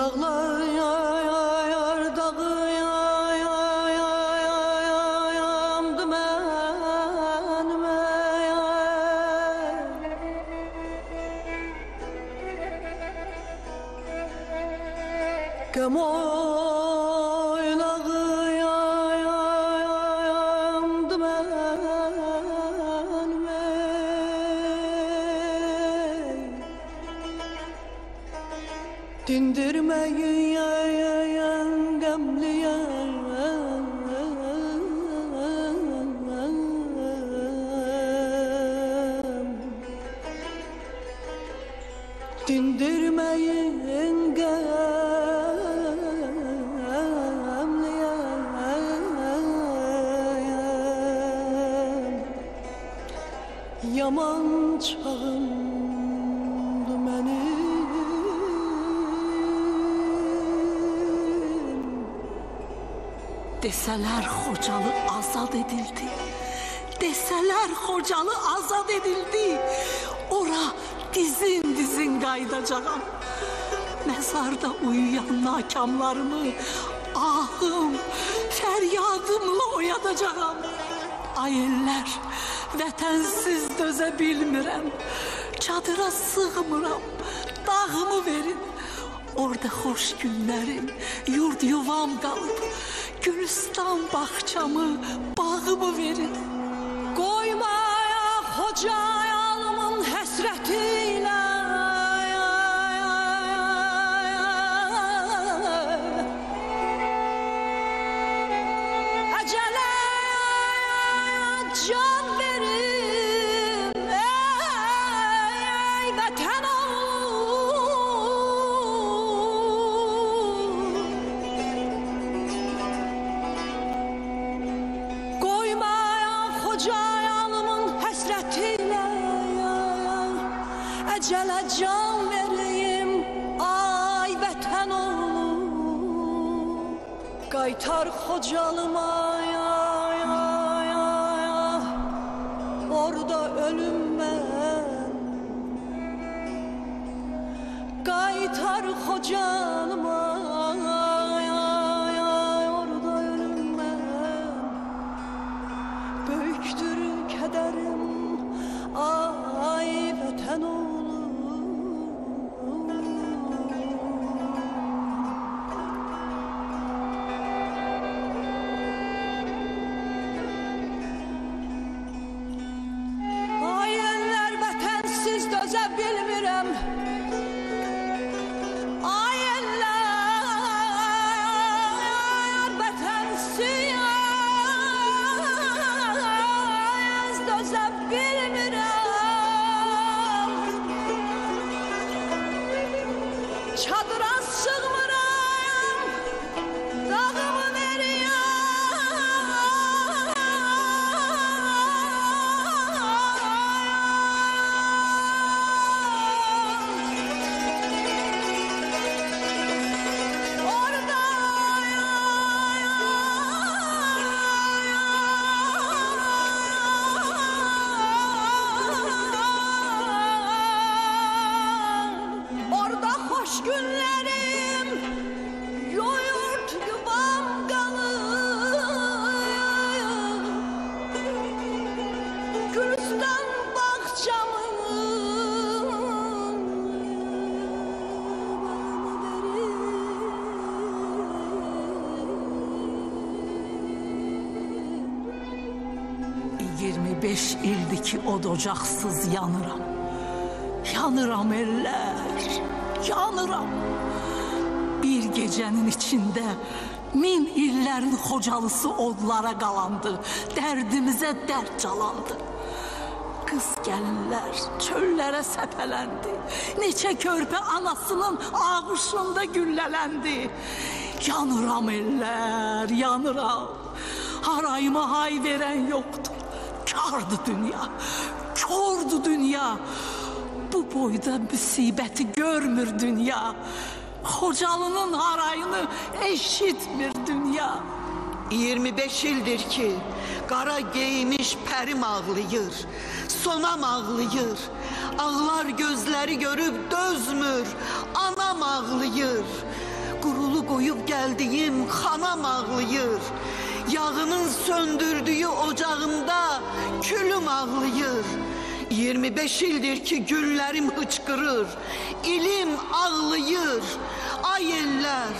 dağlar Dindirmeyin yayan gamliyan Dindirmeyin gamliyan Yaman Deseler Xocalı azad edildi. Deseler Xocalı azad edildi. Ora dizin dizin qaydacağam. Mezarda uyuyan nakamlarımı ahım, feryadımla oyadacağam. Ay eller, vətənsiz dözə bilmirəm. Çadıra sığmıram, dağımı verin. Orada xoş günlərim, yurd yuvam qalıb. Gülistan bağçamı, bağımı verin. Koymaya hoca can vereyim ay vətən oğlu. Qaytar xocalıma ya, ya, ya. Orada ölüm mən. Qaytar xocalıma günlerim Yoğurt yuvam kalır Gülistan bahçamın verin. 25 ildi ki od ocaksız yanıram. Yanıram eller, yanıram. Bir gecenin içinde min illerin xocalısı odlara qalandı. Dərdimizə dərd calandı. Qız gəlinlər çöllərə səpələndi. Neçə körpə anasının ağuşunda güllələndi. Yanıram eller, yanıram. Harayıma hay verən yoxdur. Kardı dünya, kordu dünya. Bu boyda müsibəti görmür dünya. Xocalının harayını eşitmir dünya. 25 ildir ki Qara geymiş pərim ağlayır Sonam ağlayır Ağlar gözləri görüb dözmür Anam ağlayır Qurulu qoyub gəldiyim xanam ağlayır. Yağının söndürdüyü ocağımda külüm ağlayır. 25 ildir ki günlerim hıçkırır. İlim ağlayır. Ay eller,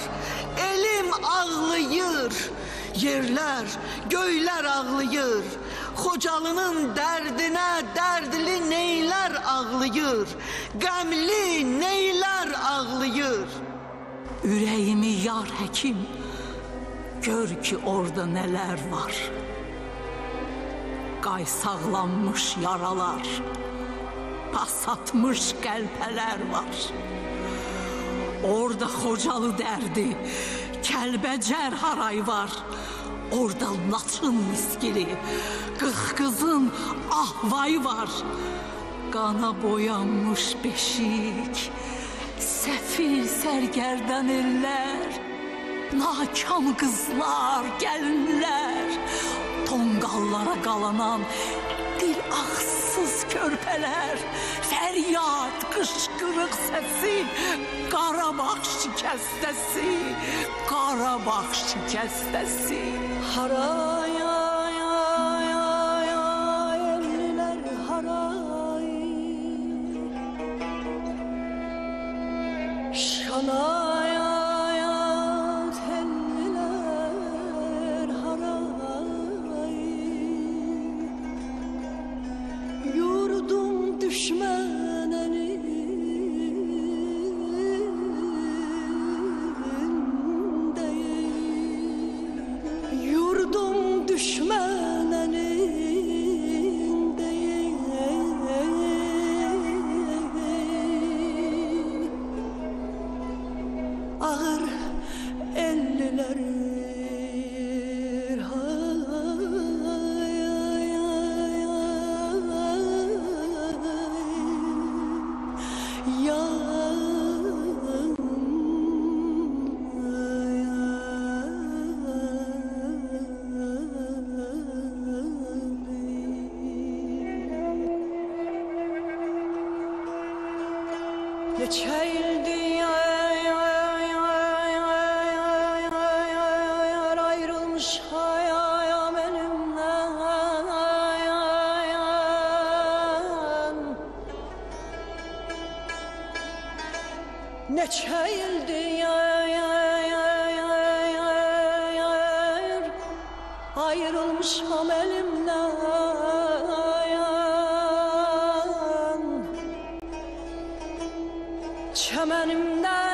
elim ağlayır. Yerler, göyler ağlayır. Xocalının dərdinə dərdli neylər ağlayır. Qəmli neylər ağlayır. Yüreğimi yar hekim Gör ki orada neler var Qaysaqlanmış yaralar. Pas atmış qəlpələr var. Orada xocalı dərdi Kəlbəcər haray var. Orada laçın miskili Qıxqızın ahvayı var. Qana boyanmış beşik Səfir sərgərdən ellər Nakam qızlar, gəlinlər Tonqallara qalanan Dil ağsız körpələr Fəryad, qışqırıq səsi Qarabağ şikəstəsi Qarabağ şikəstəsi Haray The chain. Ne çayıldı ya ya ya ya ya ya Ayrılmışam Çemenimden.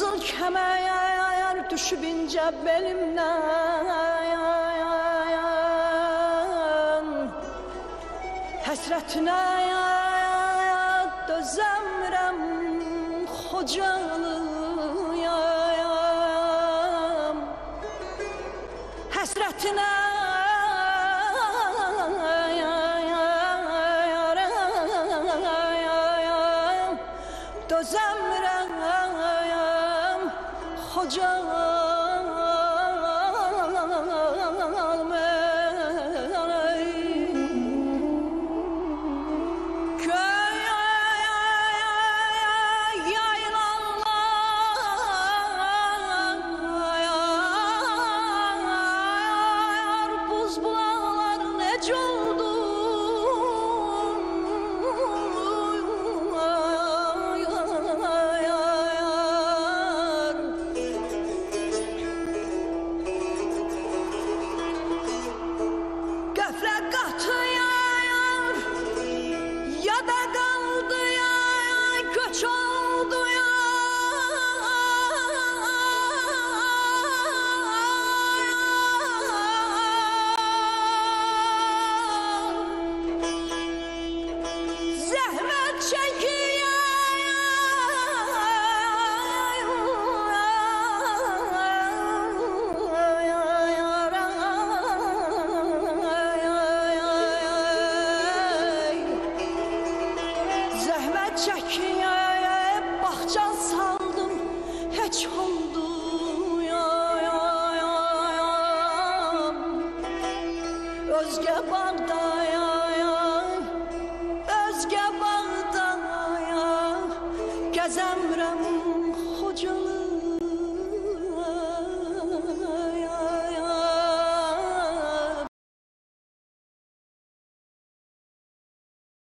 Kızıl kemer düşüp ince belimden Həsrətinə dözəmrəm xocalıyam Həsrətinə kalacağım ey Buz bulağlar ne oldu Özge bağda